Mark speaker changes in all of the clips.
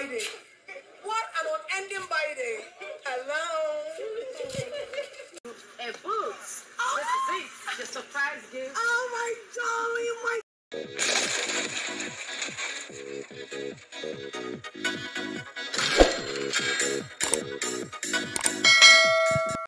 Speaker 1: birthday. What an unending birthday. Hello.
Speaker 2: A boots. This is it. The surprise gift.
Speaker 1: Oh my darling, my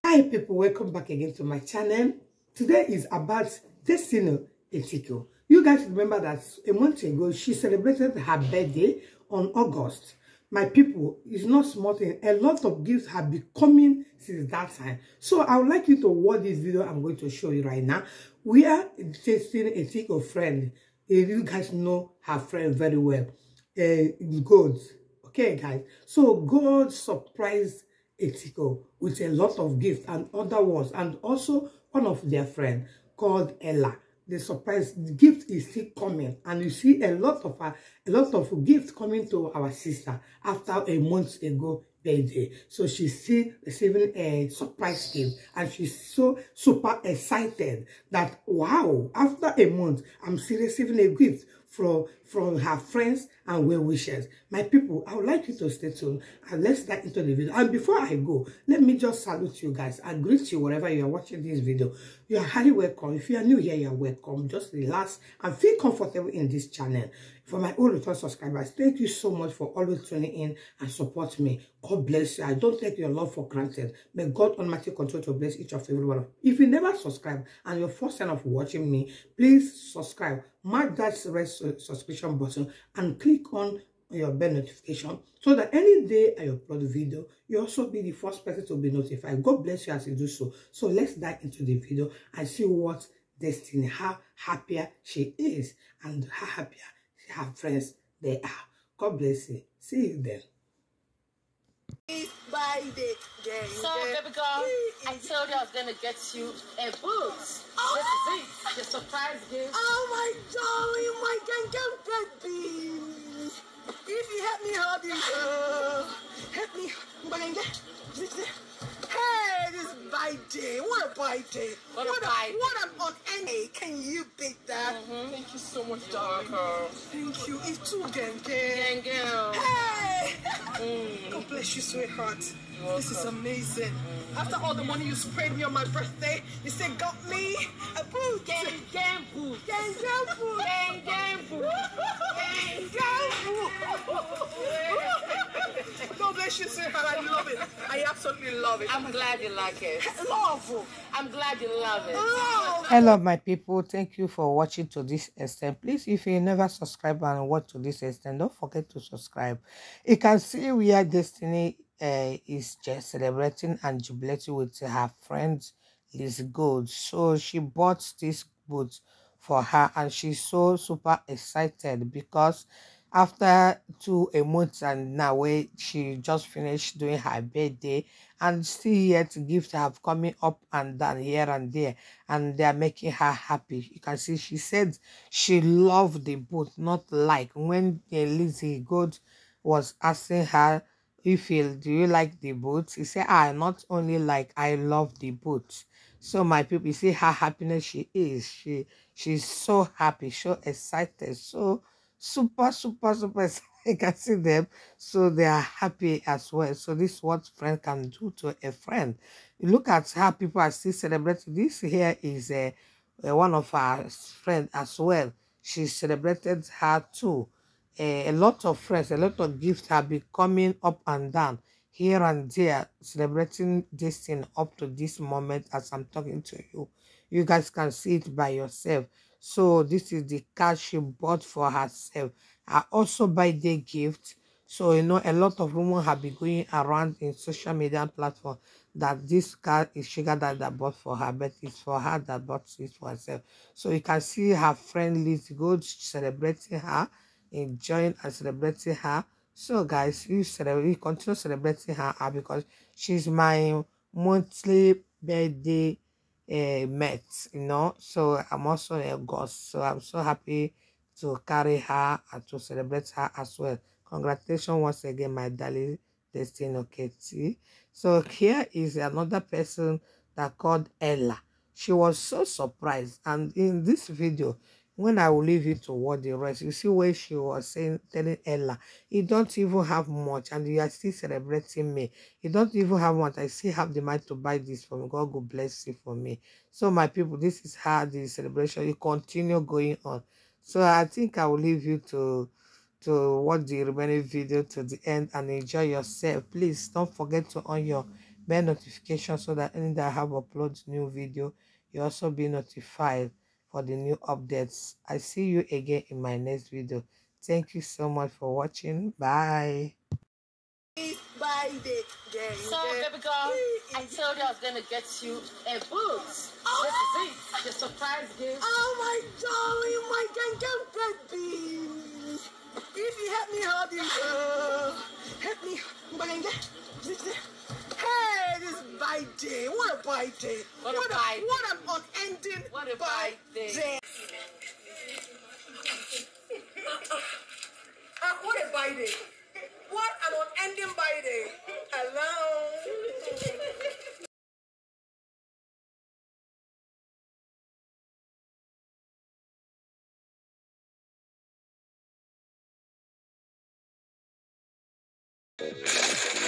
Speaker 3: Hi people, welcome back again to my channel. Today is about Destiny Etiko. You guys remember that a month ago, she celebrated her birthday on August. My people, it's not small thing. A lot of gifts have been coming since that time. So I would like you to watch this video I'm going to show you right now. We are Destiny Etiko friend. Eh, You guys know her friend very well. Uh, God. Okay, guys. So God surprised Etiko with a lot of gifts and other ones, and also one of their friends called Ella. The surprise the gift is still coming, and you see a lot of uh, a lot of gifts coming to our sister after a month ago birthday. So she's still receiving a surprise gift, and she's so super excited that wow, after a month, I'm still receiving a gift from from her friends and well wishers. My people, I would like you to stay tuned and let's get into the video. And before I go, let me just salute you guys and greet you wherever you are watching this video. You are highly welcome. If you are new here, you are welcome. Just relax and feel comfortable in this channel. For my old return subscribers, thank you so much for always tuning in and support me. God bless you. I don't take your love for granted. May God Almighty continue to bless each of every one. If you never subscribe and your first time of watching me, please subscribe. Mark that red subscription button and click on your bell notification so that any day I upload video, you also be the first person to be notified. God bless you as you do so. So let's dive into the video and see what Destiny, how happier she is and how happier her friends they are. God bless you. See you then.
Speaker 1: birthday. Yeah,
Speaker 2: So, baby girl, I told you I was gonna get you a boots. This is it. The surprise gift.
Speaker 1: Oh my darling, What a.
Speaker 2: What a birthday.
Speaker 1: what an unending. Can you beat that? Mm-hmm. Thank you so much, darling. Thank you. It's too.
Speaker 2: Gang girl.
Speaker 1: Hey!
Speaker 2: Mm.
Speaker 1: God bless you, sweetheart. This is amazing. After all the money you sprayed me on my birthday, you still got me a boot.
Speaker 2: Gang gang boots.
Speaker 1: Gang, gang, boot.
Speaker 2: Gang gang boots.
Speaker 1: Gang, gang, boot. God bless you, sweetheart. I love it. I absolutely love it.
Speaker 2: I'm glad you like it.
Speaker 1: love.
Speaker 2: I'm glad you love it.
Speaker 1: I love.
Speaker 3: Hello, my people. Thank you for watching to this extent. Please, if you never subscribe and watch to this extent, don't forget to subscribe. You can see where Destiny uh, is just celebrating and jubilating with her friend Liz Gold. So she bought this boot for her and she's so super excited because after two a month and now where she just finished doing her birthday and still yet gifts have coming up and down here and there and they are making her happy you can see she said she loved the boot not like when Lizzy Gold was asking her if you do you like the boot he said i not only like i love the boot so my people you see how happiness she is. She she's so happy so excited so super super super excited. I can see them so they are happy as well. So this is what friend can do to a friend. You look at how people are still celebrating. This here is a, one of our friend as well. She celebrated her too Eh, a lot of friends a lot of gifts have been coming up and down here and there celebrating this thing up to this moment as i'm talking to you. You guys can see it by yourself. So this is the card she bought for herself. I also buy the gift. So you know a lot of rumors have been going around in social media platform that this card is sugar that that bought for her but it's for her that bought it for herself. So you can see her friend Liz Gold celebrating her enjoying and celebrating her. So guys you celebrate you continue celebrating her uh, because she's my monthly birthday uh, met you know? So i'm also a ghost so i'm so happy to carry her and to celebrate her as well. Congratulations once again my darling destiny oketi. So here is another person that called ella. She was so surprised. And in this video when I will leave you to watch the rest, you see where she was saying, telling Ella, you don't even have much and you are still celebrating me. You don't even have much. I still have the mind to buy this for me. God will bless you for me. So my people, this is how the celebration, you continue going on. So I think I will leave you to to watch the remaining video to the end and enjoy yourself. Please don't forget to on your bell notification so that any that I have uploaded new video, you also be notified for the new updates. I see you again in my next video. Thank you so much for watching. Bye.
Speaker 1: By the gang,
Speaker 2: So, baby girl, I told you I was gonna get you a boots.
Speaker 1: Oh.
Speaker 2: This is it. The surprise gift.
Speaker 1: Oh my darling, my gang, baby. If you help me hold this, uh, help me, Baganga. Hey, this by day. What a by day.
Speaker 2: What, what a,
Speaker 1: a
Speaker 2: by. Ah,
Speaker 1: what an unending
Speaker 2: what a by day.
Speaker 1: day. uh, what a by day. What an unending by day. Hello.